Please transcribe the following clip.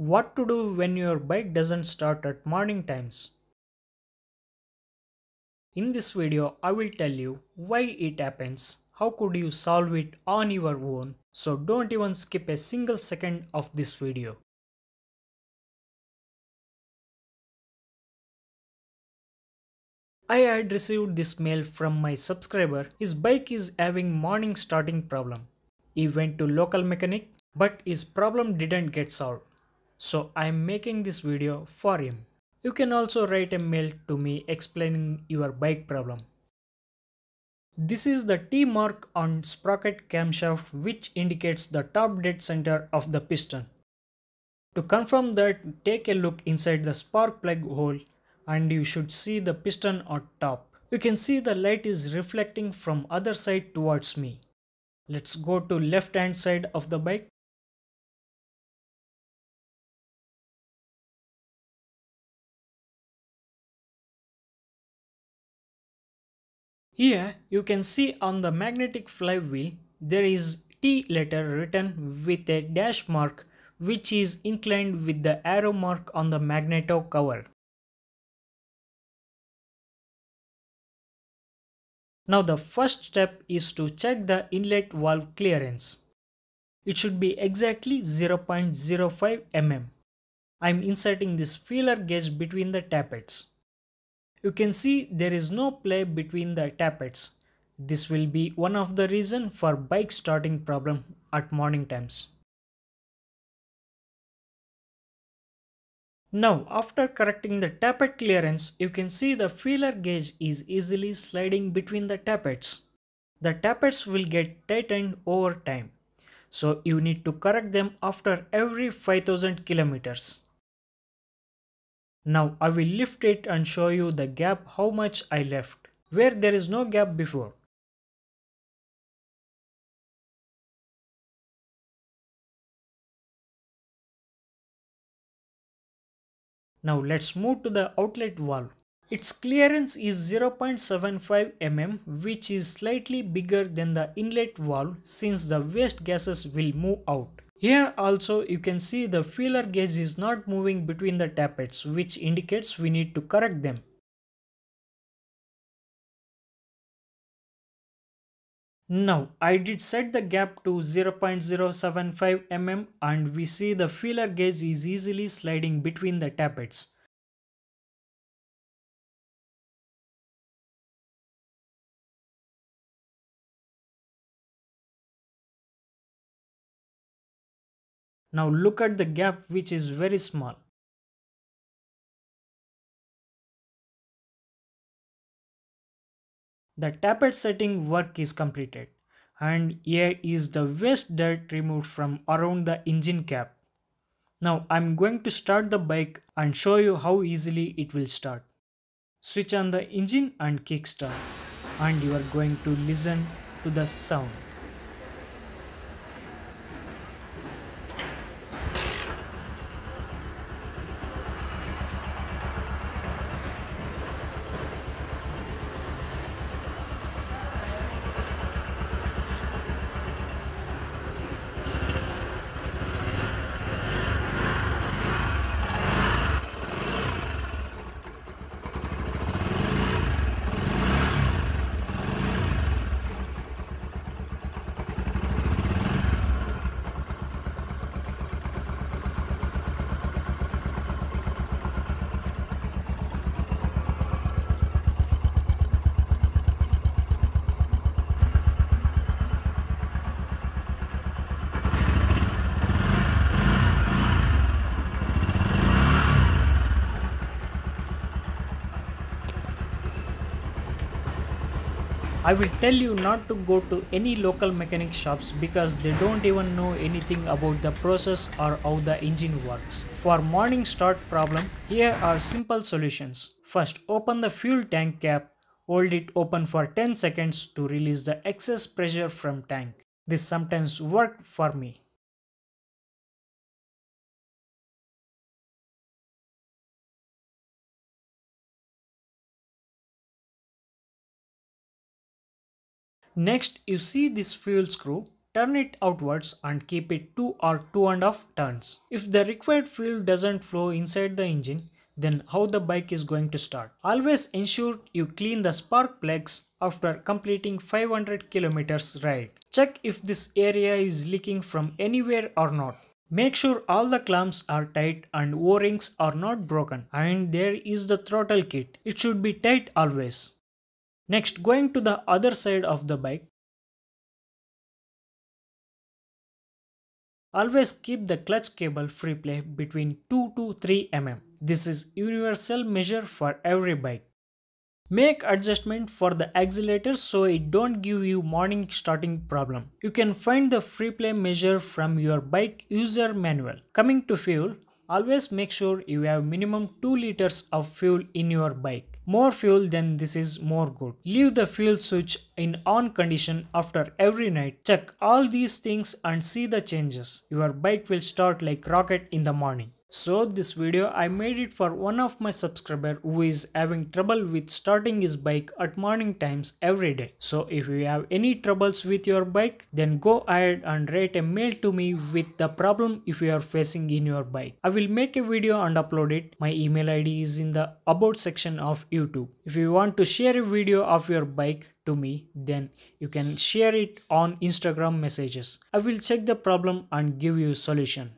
What to do when your bike doesn't start at morning times? In this video, I will tell you why it happens, how could you solve it on your own, so don't even skip a single second of this video. I had received this mail from my subscriber. His bike is having morning starting problem. He went to local mechanic, but his problem didn't get solved so I'm making this video for him. You can also write a mail to me explaining your bike problem. This is the T mark on sprocket camshaft which indicates the top dead center of the piston. To confirm that, take a look inside the spark plug hole and you should see the piston on top. You can see the light is reflecting from other side towards me. Let's go to left hand side of the bike Here you can see on the magnetic flywheel there is T letter written with a dash mark which is inclined with the arrow mark on the magneto cover. Now the first step is to check the inlet valve clearance. It should be exactly 0.05 mm. I am inserting this feeler gauge between the tappets. You can see there is no play between the tappets. This will be one of the reason for bike starting problem at morning times. Now after correcting the tappet clearance, you can see the feeler gauge is easily sliding between the tappets. The tappets will get tightened over time. So you need to correct them after every 5000 kilometers. Now I will lift it and show you the gap how much I left, where there is no gap before. Now let's move to the outlet valve. Its clearance is 0.75 mm which is slightly bigger than the inlet valve since the waste gases will move out. Here also you can see the feeler gauge is not moving between the tappets which indicates we need to correct them. Now I did set the gap to 0.075 mm and we see the feeler gauge is easily sliding between the tappets. Now look at the gap which is very small. The tappet setting work is completed and here is the waste dirt removed from around the engine cap. Now I'm going to start the bike and show you how easily it will start. Switch on the engine and kickstart and you are going to listen to the sound. I will tell you not to go to any local mechanic shops because they don't even know anything about the process or how the engine works. For morning start problem, here are simple solutions. First, open the fuel tank cap, hold it open for 10 seconds to release the excess pressure from tank. This sometimes worked for me. Next, you see this fuel screw. turn it outwards and keep it 2 or 2 and a half turns. If the required fuel doesn't flow inside the engine, then how the bike is going to start. Always ensure you clean the spark plugs after completing 500 kilometers ride. Check if this area is leaking from anywhere or not. Make sure all the clamps are tight and o-rings are not broken. And there is the throttle kit. It should be tight always. Next going to the other side of the bike. Always keep the clutch cable free play between 2 to 3 mm. This is universal measure for every bike. Make adjustment for the accelerator so it don't give you morning starting problem. You can find the free play measure from your bike user manual. Coming to fuel, always make sure you have minimum 2 liters of fuel in your bike. More fuel than this is more good. Leave the fuel switch in on condition after every night. Check all these things and see the changes. Your bike will start like rocket in the morning. So this video I made it for one of my subscriber who is having trouble with starting his bike at morning times every day. So if you have any troubles with your bike then go ahead and write a mail to me with the problem if you are facing in your bike. I will make a video and upload it. My email id is in the about section of YouTube. If you want to share a video of your bike to me then you can share it on Instagram messages. I will check the problem and give you solution.